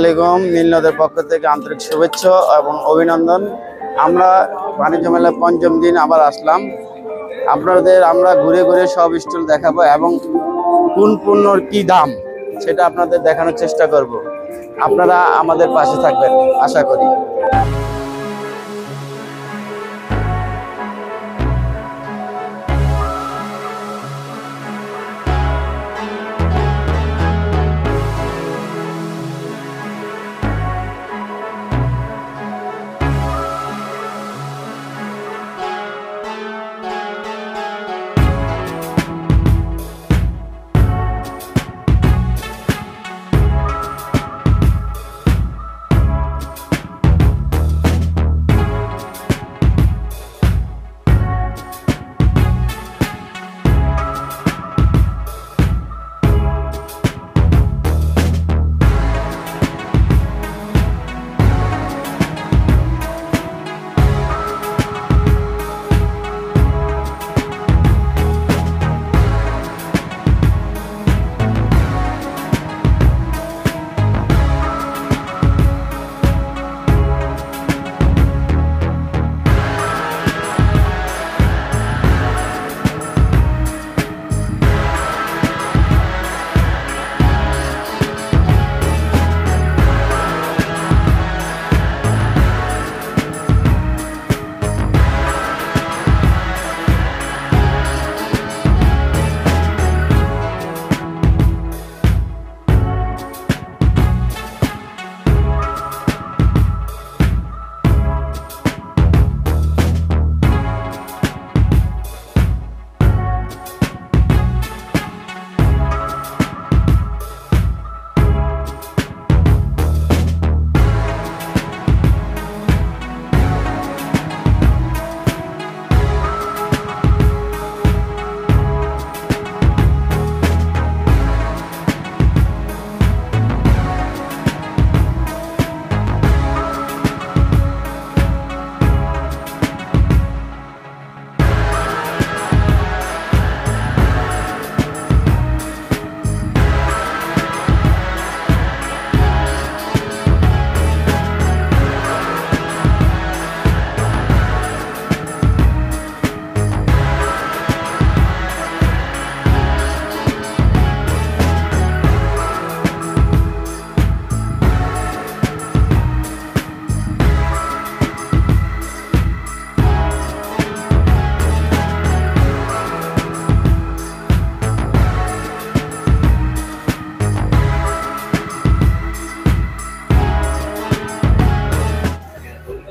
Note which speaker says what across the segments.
Speaker 1: আলাইকুম। নীলনদের পক্ষ থেকে আন্তরিক শুভেচ্ছা এবং অভিনন্দন। আমরা বাণিজ্য মেলার পঞ্চম দিন আবার আসলাম। আপনাদের আমরা ঘুরে ঘুরে সব স্টল দেখাবো এবং কোন পণ্যর কী দাম সেটা আপনাদের দেখানোর চেষ্টা করব। আপনারা আমাদের পাশে থাকবেন, আশা করি।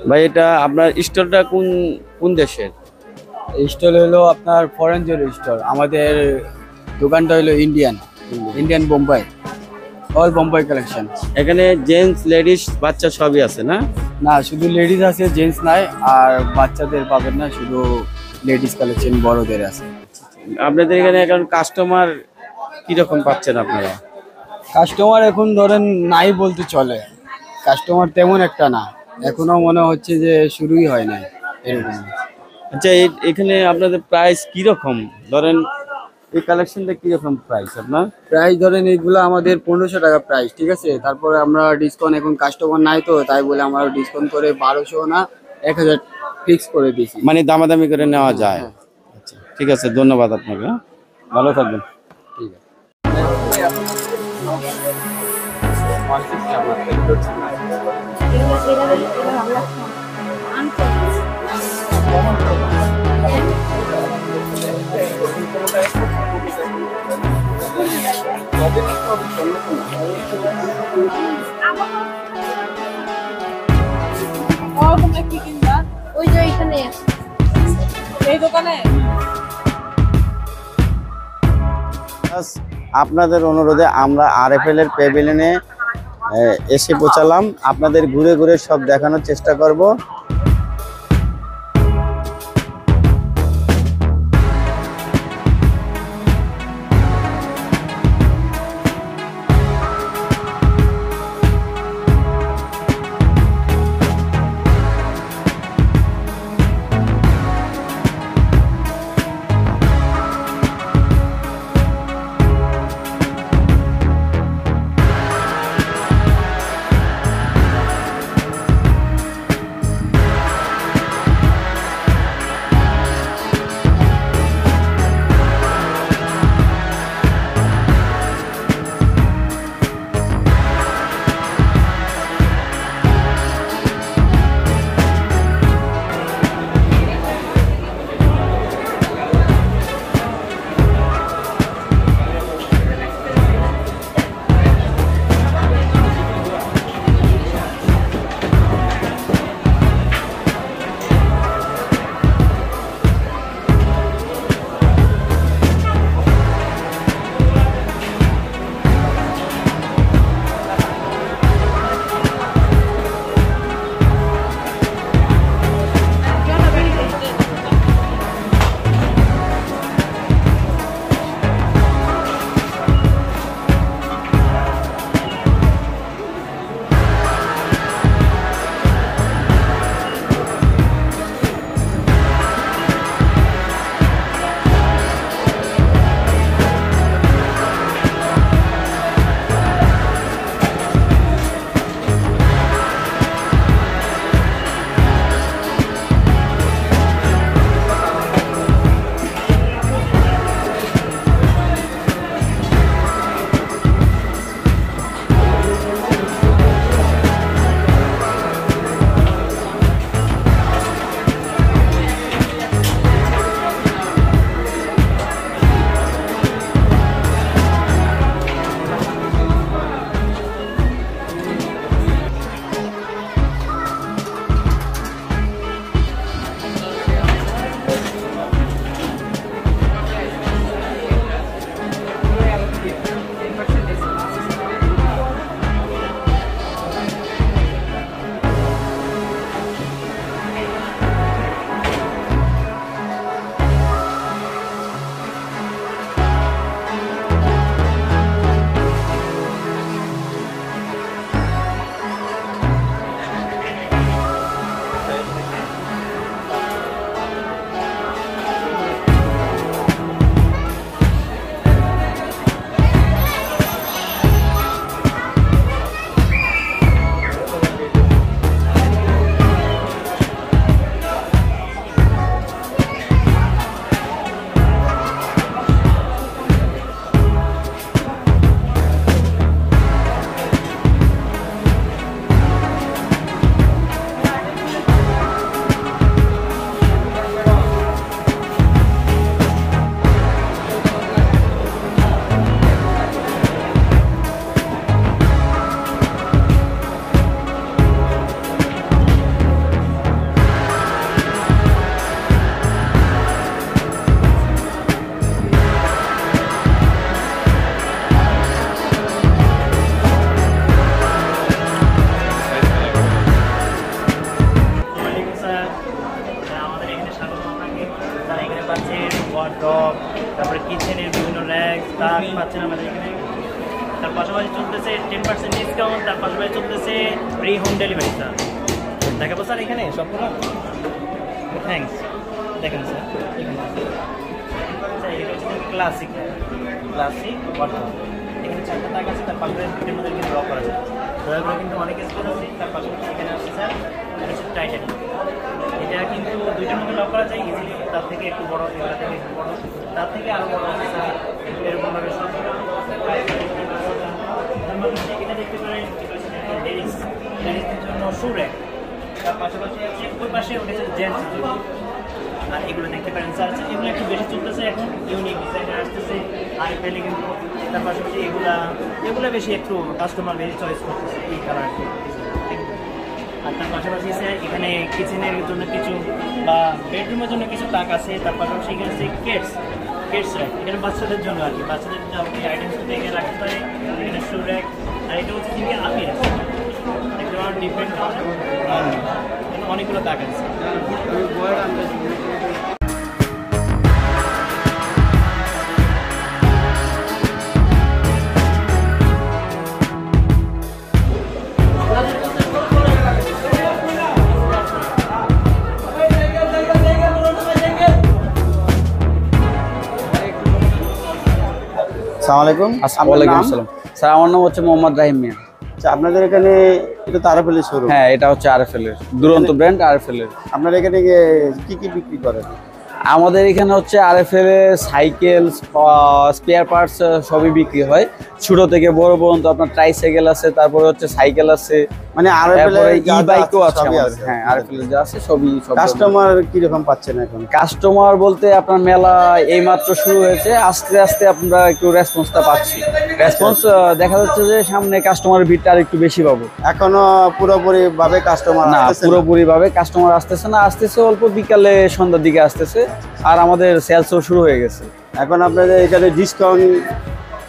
Speaker 1: ভাই এটা আপনার স্টলটা কোন কোন দেশের?
Speaker 2: স্টল হলো আপনার ফরেন জের স্টল। আমাদের দোকানটা হলো Indian Indian Bombay all Bombay collection
Speaker 1: এখানে জেন্টস লেডিস বাচ্চা সবই আছে না?
Speaker 2: না শুধু লেডিস আছে জেন্টস নাই আর বাচ্চাদের পাবেন না শুধু লেডিস কালেকশন বড়দের আছে।
Speaker 1: আপনাদের এখানে এখন কাস্টমার কীরকম পাচ্ছেন আপনারা?
Speaker 2: কাস্টমার এখন ধরেন নাই বলতে চলে। কাস্টমার তেমন একটা না। এখনও মনে হচ্ছে যে শুরুই হয় নাই এরকম।
Speaker 1: আচ্ছা এখানে আপনাদের প্রাইস কীরকম? ধরেন এই কালেকশনটা কীরকম প্রাইস আপনার?
Speaker 2: প্রাইস ধরেন এইগুলো আমাদের পনেরোশো টাকা প্রাইস ঠিক আছে? তারপরে আমরা ডিসকাউন্ট এখন কাস্টমার নাই তো তাই বলে আমরা ডিসকাউন্ট করে বারোশো না এক হাজার ফিক্স করে দিয়েছি।
Speaker 1: মানে দামাদামি করে নেওয়া যায়। আচ্ছা ঠিক আছে ধন্যবাদ আপনাকে হ্যাঁ? ভালো থাকবেন।
Speaker 2: ঠিক আছে।
Speaker 1: আপনাদের অনুরোধে আমরা আরএফএল এর পেভিলিয়নে এসে পৌঁছালাম। আপনাদের ঘুরে ঘুরে সব দেখানোর চেষ্টা করব।
Speaker 3: সবগুলো থ্যাংকস দেখেন স্যার আচ্ছা, এটা হচ্ছে ক্লাসিক ক্লাসিক ওয়াটার এখানে চারটা দাগ আছে তার পাশে দুটোর মধ্যে কিন্তু লক করা যায় দয়া করে কিন্তু অনেক স্পেস আছে তার পাশাপাশি এখানে আছে স্যার এটা হচ্ছে টাইটানিক এটা কিন্তু দুইটার মধ্যে লক করা যায় ইজিলি তার থেকে একটু বড় এগুলা থেকে একটু বড় তার থেকে আরও বড় আছে স্যার এরকম ভাবে এটা দেখতে পারেন জন্য র্যাক তার পাশাপাশি পাশে হচ্ছে জেন্টস আর এগুলো দেখতে পারেন স্যার এগুলো একটু বেশি চলতেছে এখন ইউনিক ডিজাইনার আসতেছে, আর পেলে কিন্তু তার পাশাপাশি এগুলা, এগুলো বেশি একটু কাস্টমার বেশি চয়েস করতেছে, এই কালার আর তার পাশাপাশি স্যার এখানে কিচেনের জন্য কিছু বা বেডরুমের জন্য কিছু তাক আছে, তার পাশাপাশি এখানে আছে কেটস কেটস র্যাক এখানে বাচ্চাদের জন্য আর কি, বাচ্চাদের যাবতীয় আইটেমস এখানে রাখতে পারে, এখানে শু র্যাক আর এটা হচ্ছে কি আপির একদম ডিফারেন্ট অনেকগুলো তাক আছে।
Speaker 1: সালাম আলাইকুম?
Speaker 2: আসসালাম স্যার আমার নাম হচ্ছে মোহাম্মদ রাহিম মিয়া।
Speaker 1: আচ্ছা, আপনাদের এখানে এটা তারাপল্লী শোরুম
Speaker 2: হ্যাঁ এটা হচ্ছে আরএফএল এর। দুরন্ত ব্র্যান্ড আরএফএল এর।
Speaker 1: আপনার এখানে কি কি বিক্রি করেন?
Speaker 2: আমাদের এখানে হচ্ছে আরএফএল এর সাইকেল স্পেয়ার পার্টস সবই বিক্রি হয়। ছোট থেকে বড় পর্যন্ত আপনার ট্রাইসাইকেল আছে তারপরে হচ্ছে সাইকেল আছে।
Speaker 1: মানে আর
Speaker 2: ই বাইকও আছে আমাদের। হ্যাঁ আরএফএল যা আছে সবই সব
Speaker 1: কাস্টমার কীরকম পাচ্ছেন এখন?
Speaker 2: কাস্টমার বলতে আপনার মেলা এইমাত্র শুরু হয়েছে। আস্তে আস্তে আমরা একটু রেসপন্সটা পাচ্ছি। রেসপন্স দেখা যাচ্ছে যে সামনে কাস্টমারের ভিড়টা আর একটু বেশি পাবো।
Speaker 1: এখনও পুরোপুরি ভাবে কাস্টমার
Speaker 2: না? পুরোপুরি ভাবে কাস্টমার আসতেছে না। আসতেছে অল্প বিকালে সন্ধ্যার দিকে আসতেছে। আর আমাদের সেলসও শুরু হয়ে গেছে।
Speaker 1: এখন আপনাদের এখানে ডিসকাউন্ট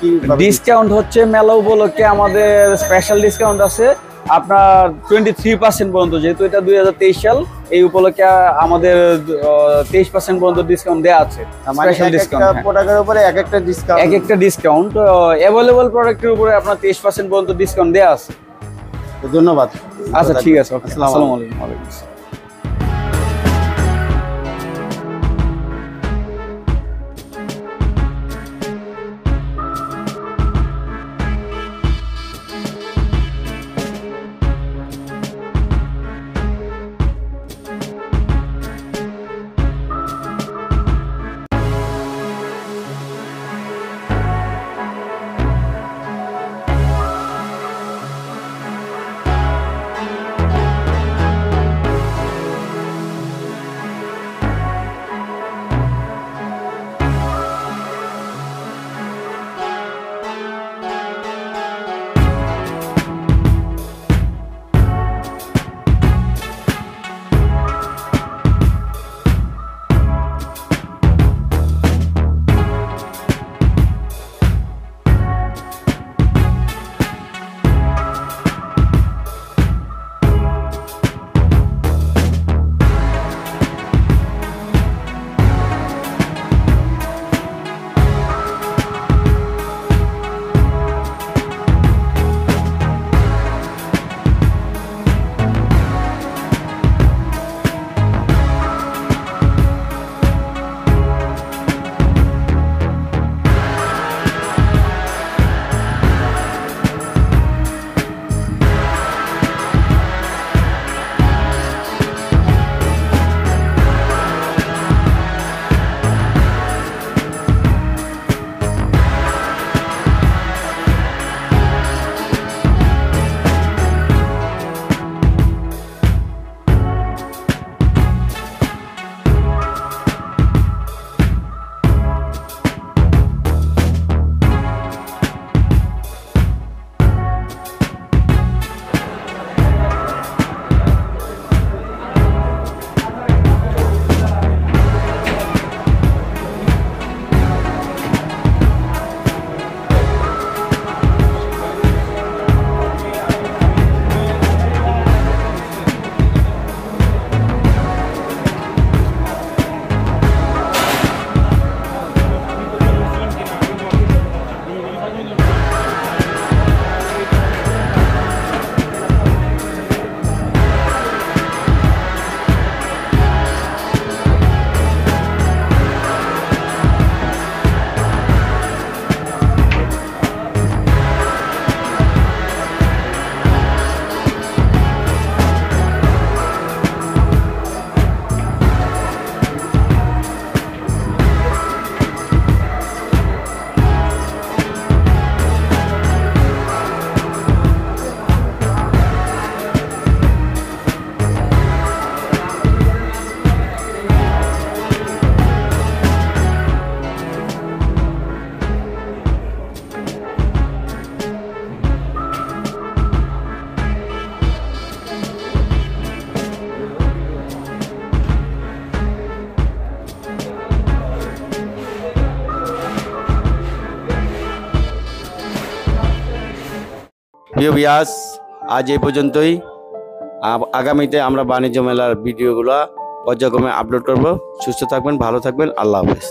Speaker 1: কি
Speaker 2: ডিসকাউন্ট হচ্ছে মেলা উপলক্ষে আমাদের স্পেশাল ডিসকাউন্ট আছে। আপনার টোয়েন্টি থ্রি পার্সেন্ট পর্যন্ত যেহেতু এটা দুই হাজার তেইশ সাল এই উপলক্ষে আমাদের তেইশ পার্সেন্ট পর্যন্ত ডিসকাউন্ট দেওয়া আছে।
Speaker 1: মানে
Speaker 2: স্পেশাল ডিসকাউন্ট
Speaker 1: প্রোডাক্টের উপরে এক একটা ডিসকাউন্ট
Speaker 2: এক একটা ডিসকাউন্ট অ্যাভেলেবল প্রোডাক্টের উপরে আপনার তেইশ পার্সেন্ট পর্যন্ত ডিসকাউন্ট দেওয়া আছে।
Speaker 1: ধন্যবাদ।
Speaker 2: আচ্ছা ঠিক আছে
Speaker 1: আসসালামু
Speaker 2: আসসালামু আলাইকুম। ওয়ালাইকুম আসসালাম।
Speaker 1: প্রিয় বিয়াস, আজ এই পর্যন্তই। আগামীতে আমরা বাণিজ্য মেলার ভিডিওগুলো পর্যায়ক্রমে আপলোড করব। সুস্থ থাকবেন, ভালো থাকবেন, আল্লাহ হাফেজ।